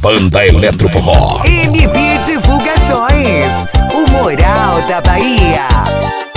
Banda Eletroforró. MB Divulgações, o Moral da Bahia.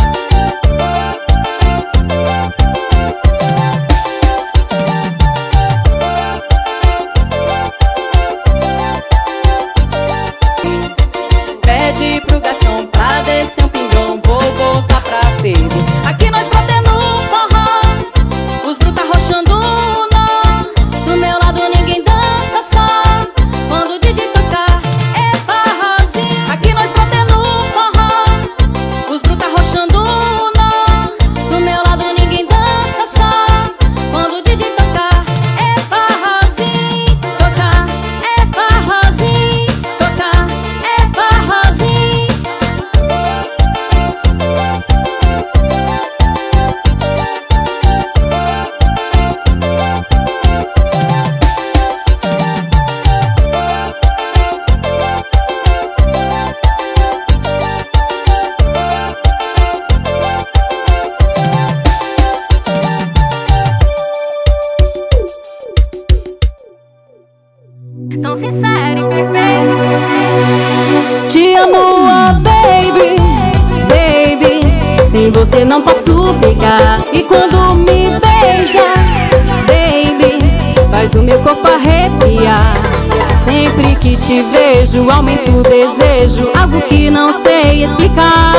Desejo. Algo que não sei explicar.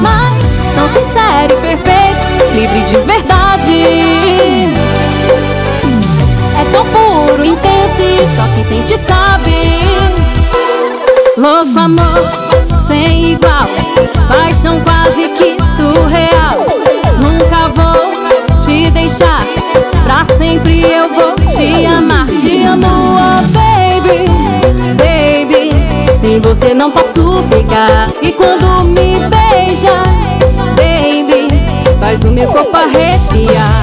Mas tão sincero e perfeito, livre de verdade. É tão puro, intenso e só quem sente sabe Louco amor, sem igual Paixão quase que surreal Nunca vou te deixar Pra sempre eu vou te amar Te amo, oh Sem você não posso ficar E quando me beija, baby Faz o meu corpo arrepiar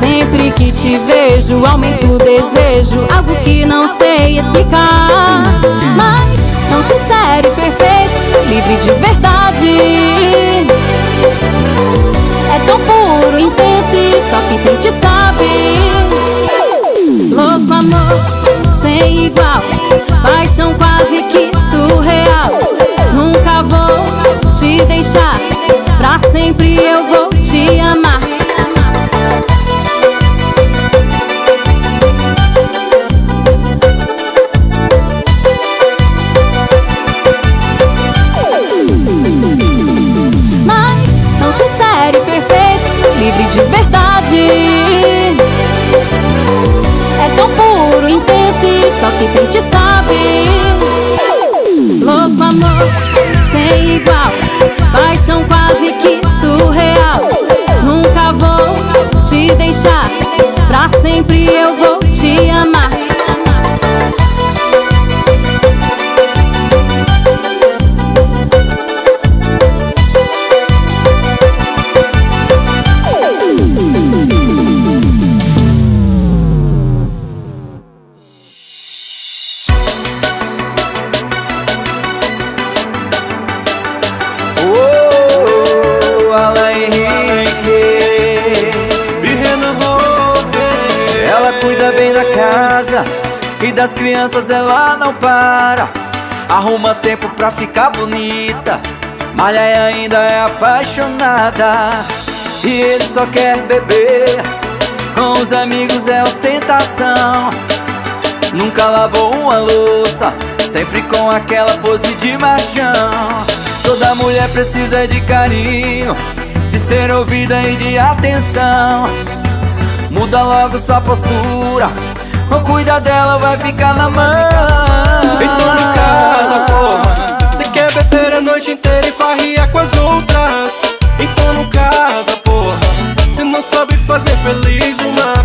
Sempre que te vejo, aumenta o desejo. Algo que não sei explicar. Mas tão sincero e perfeito, livre de verdade. É tão puro, intenso e só quem sente sabe. Louco amor, sem igual. Paixão quase que surreal. Nunca vou te deixar. Pra sempre eu vou te amar. Só quem sente sabe. Louco amor, pra ficar bonita. Malha ainda é apaixonada. E ele só quer beber. Com os amigos é ostentação. Nunca lavou uma louça. Sempre com aquela pose de machão. Toda mulher precisa de carinho. De ser ouvida e de atenção. Muda logo sua postura. Ou cuida dela vai ficar na mão. Então em casa, porra a noite inteira e farria com as outras. Então no casa, porra Cê não sabe fazer feliz uma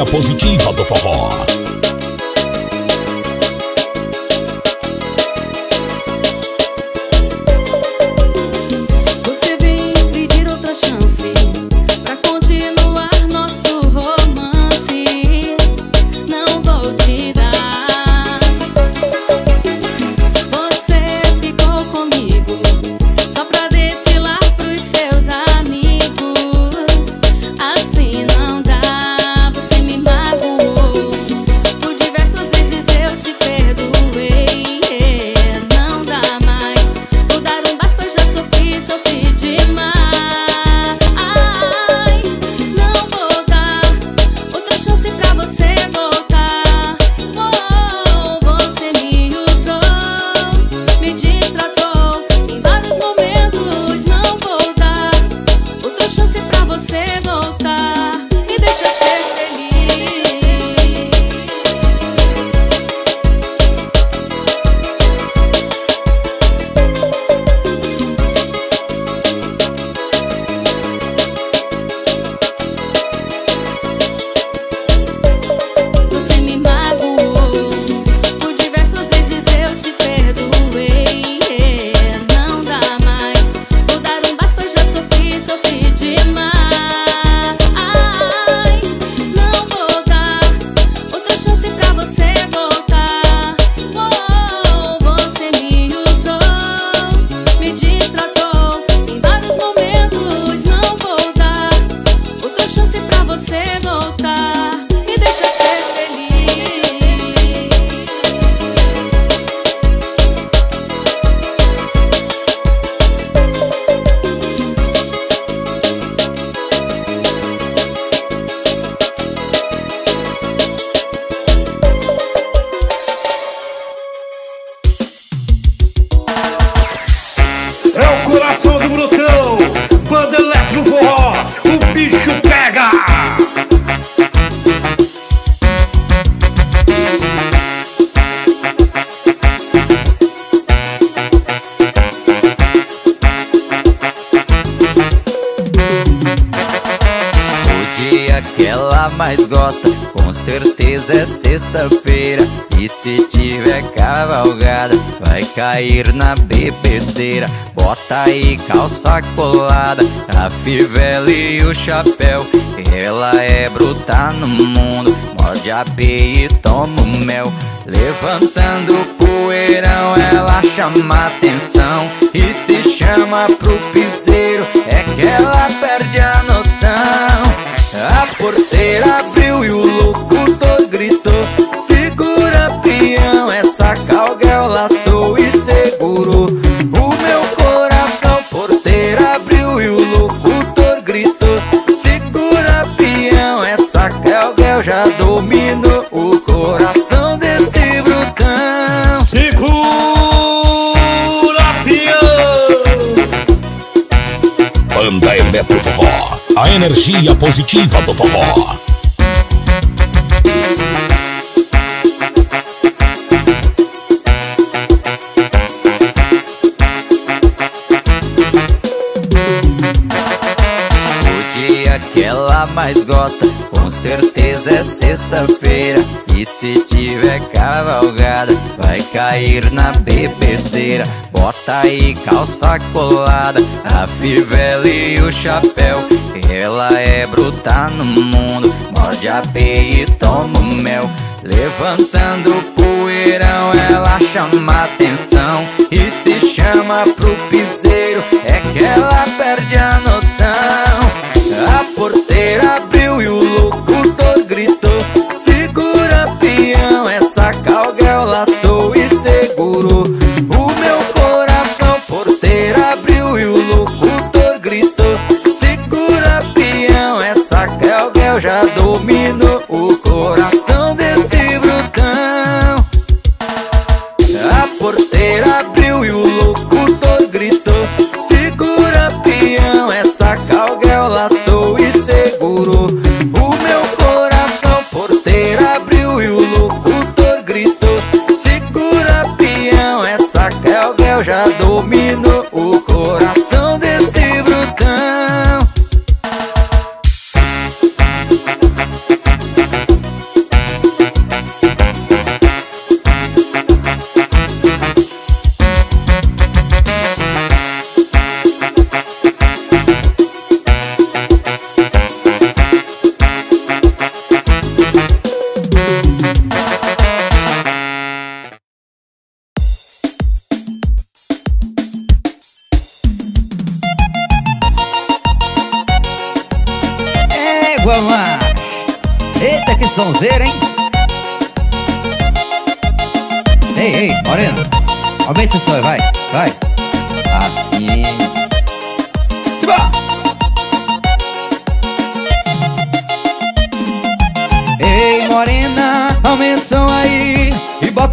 energia positiva do forró. Cair na bebedeira. Bota aí calça colada A fivela e o chapéu. Ela é bruta no mundo Morde a e toma o mel. Levantando poeirão Ela chama atenção. E se chama pro piseiro É que ela perde a noção. A porteira abriu e o locutor Forró a energia positiva do forró. O dia que ela mais gosta, com certeza é sexta-feira. E se cavalgada, vai cair na bebedeira. Bota aí calça colada, a fivela e o chapéu. Ela é bruta no mundo, morde a e toma o mel. Levantando poeirão, ela chama atenção e se chama pro piseiro. É que ela perde a noção.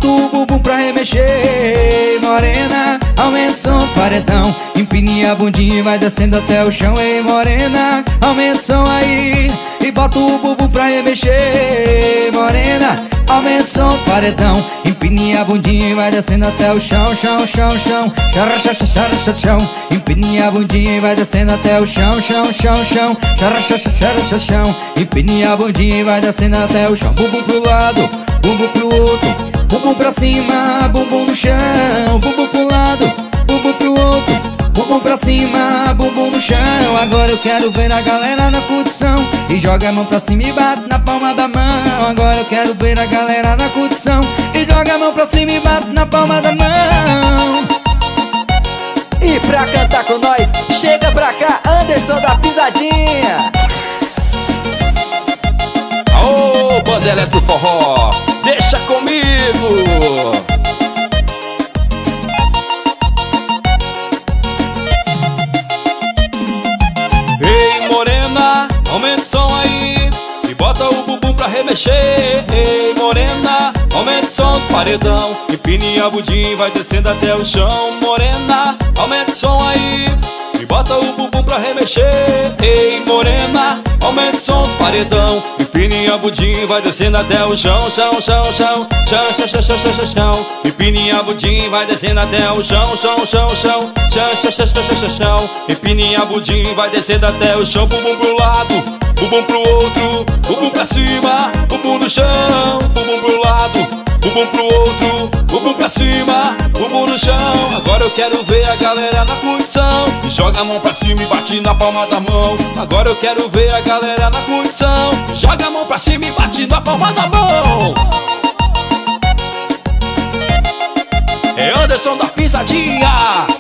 Bota o bumbum pra remexer. Morena, aumenta o som paredão. Empine a bundinha e vai descendo até o chão. Ei, morena, aumenta o som aí E bota o bumbum pra remexer. Morena, aumenta o som paredão Empine a bundinha e vai descendo até o chão Chão, chão, chão, chara, chara, chara, chara, chão. Empine a bundinha e vai descendo até o chão Chão, chão, chão, chara, chara, chara, chara, chão. Empine a bundinha e vai descendo até o chão. Bumbum pro lado, bumbum pro outro. Bumbum pra cima, bumbum no chão. Bumbum pro lado, bumbum pro outro Bumbum pra cima, bumbum no chão. Agora eu quero ver a galera na curtição E joga a mão pra cima e bate na palma da mão. Agora eu quero ver a galera na curtição E joga a mão pra cima e bate na palma da mão. E pra cantar com nós, chega pra cá, Anderson da Pisadinha. Ô, banda Eletro Forró, deixa comigo! Ei, morena, aumenta o som do paredão Empine a budinha e vai descendo até o chão Morena, aumenta o som aí E bota o bumbum pra remexer Ei, morena, aumenta o som do paredão Empine a budinha e vai descendo até o chão Chão, chão, chão, chão, chão, chão, chão, chão, chão, Empine a budinha e vai descendo até o chão Chão, chão, chão, chão, chão, chão, chão, chão, Empine a budinha e vai descendo até o chão Bumbum pro lado, bumbum pro outro, bumbum pra cima, bumbum no chão, bumbum pro lado, bumbum pro outro, bumbum pra cima, bumbum no chão. Agora eu quero ver a galera na condição, joga a mão pra cima e bate na palma da mão. Agora eu quero ver a galera na condição, joga a mão pra cima e bate na palma da mão. É Anderson da Pisadinha.